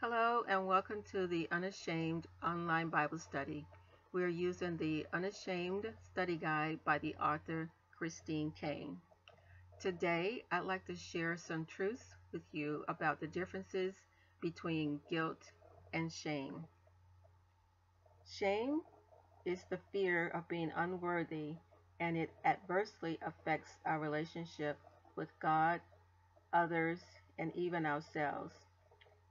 Hello and welcome to the Unashamed Online Bible Study. We are using the Unashamed Study Guide by the author Christine Caine. Today, I'd like to share some truths with you about the differences between guilt and shame. Shame is the fear of being unworthy and it adversely affects our relationship with God, others, and even ourselves.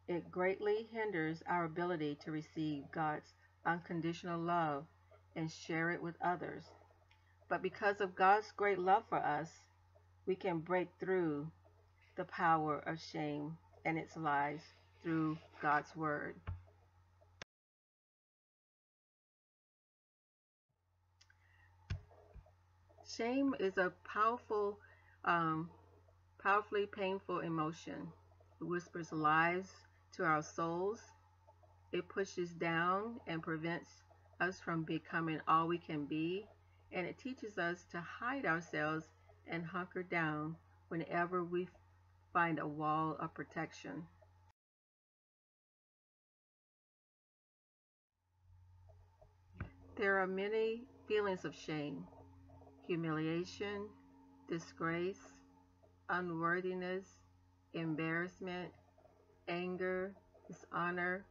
It greatly hinders our ability to receive God's unconditional love and share it with others. But because of God's great love for us, we can break through the power of shame and its lies through God's Word. Shame is a powerful, um, powerfully painful emotion. It whispers lies to our souls. It pushes down and prevents us from becoming all we can be. And it teaches us to hide ourselves and hunker down whenever we find a wall of protection. There are many feelings of shame, humiliation, disgrace, unworthiness, embarrassment, anger, dishonor,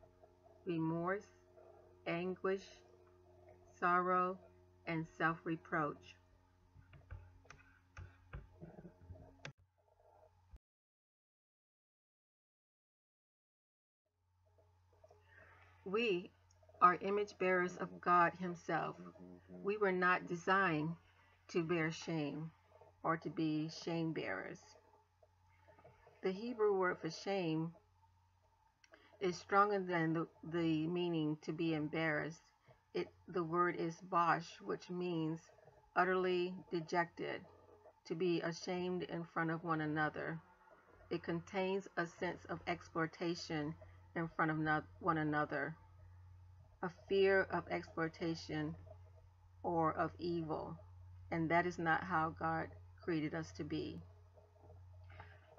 remorse, anguish, sorrow, and self-reproach. We are image bearers of God Himself. We were not designed to bear shame or to be shame bearers. The Hebrew word for shame is stronger than the, the meaning to be embarrassed. It, the word is bosh, which means utterly dejected, to be ashamed in front of one another. It contains a sense of exploitation in front of one another, a fear of exploitation or of evil, and that is not how God created us to be.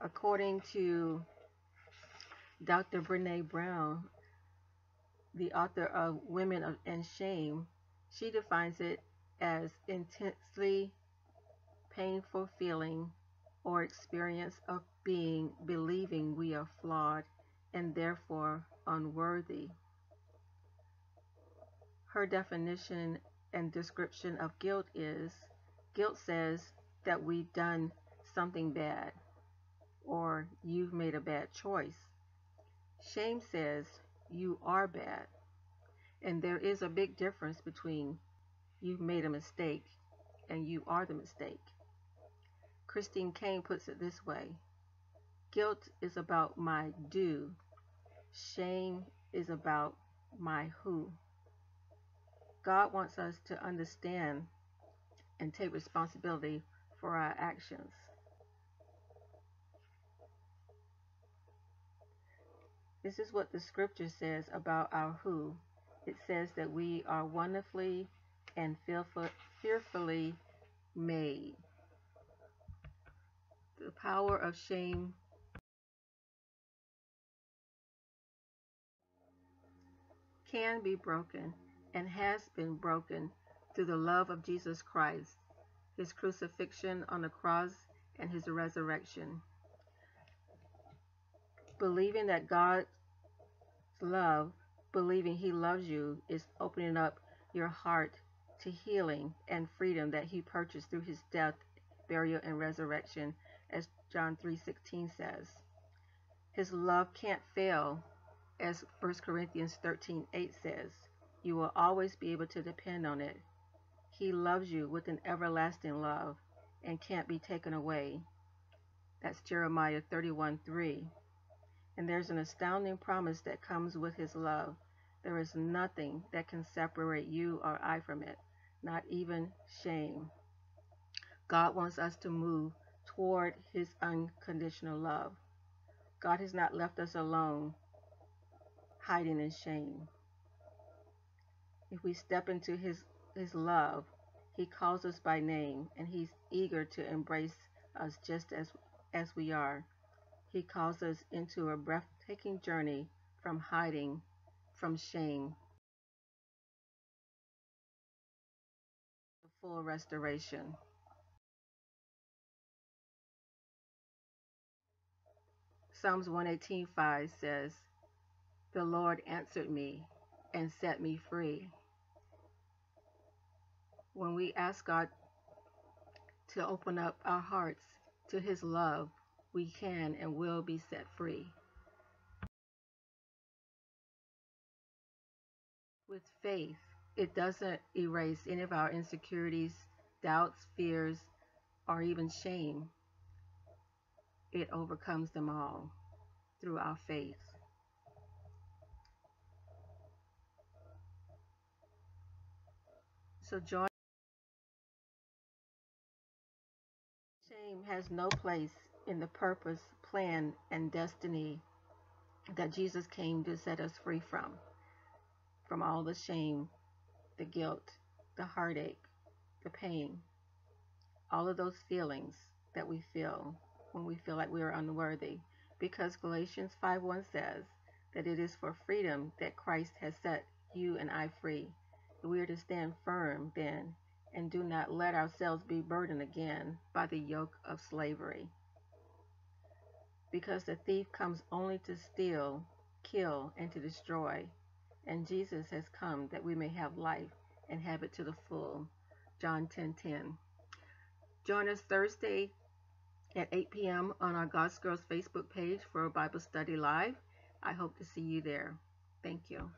According to Dr. Brene Brown, the author of Women and Shame, she defines it as intensely painful feeling or experience of being believing we are flawed and therefore unworthy. Her definition and description of guilt is guilt says that we've done something bad or you've made a bad choice. Shame says you are bad. And there is a big difference between you've made a mistake and you are the mistake. Christine Caine puts it this way Guilt is about my do, shame is about my who. God wants us to understand and take responsibility for our actions. This is what the scripture says about our who. It says that we are wonderfully and fearfully made. The power of shame can be broken and has been broken through the love of Jesus Christ, his crucifixion on the cross, and his resurrection. Believing that God's love, believing he loves you, is opening up your heart to healing and freedom that he purchased through his death, burial, and resurrection, as John 3.16 says. His love can't fail, as 1 Corinthians 13.8 says. You will always be able to depend on it. He loves you with an everlasting love and can't be taken away. That's Jeremiah 31.3. And there's an astounding promise that comes with his love. There is nothing that can separate you or I from it, not even shame. God wants us to move toward his unconditional love. God has not left us alone, hiding in shame. If we step into his, his love, he calls us by name and he's eager to embrace us just as, as we are. He calls us into a breathtaking journey from hiding, from shame. The full restoration. Psalms 118:5 says, "The Lord answered me and set me free." When we ask God to open up our hearts to his love, we can and will be set free. With faith, it doesn't erase any of our insecurities, doubts, fears, or even shame. It overcomes them all through our faith. So join. Shame has no place in the purpose, plan, and destiny that Jesus came to set us free from from all the shame, the guilt, the heartache, the pain, all of those feelings that we feel when we feel like we are unworthy. Because Galatians 5:1 says that it is for freedom that Christ has set you and I free. We are to stand firm then and do not let ourselves be burdened again by the yoke of slavery. Because the thief comes only to steal, kill, and to destroy and Jesus has come that we may have life and have it to the full. John 10:10. 10, 10. Join us Thursday at 8 p.m. on our God's Girls Facebook page for a Bible study live. I hope to see you there. Thank you.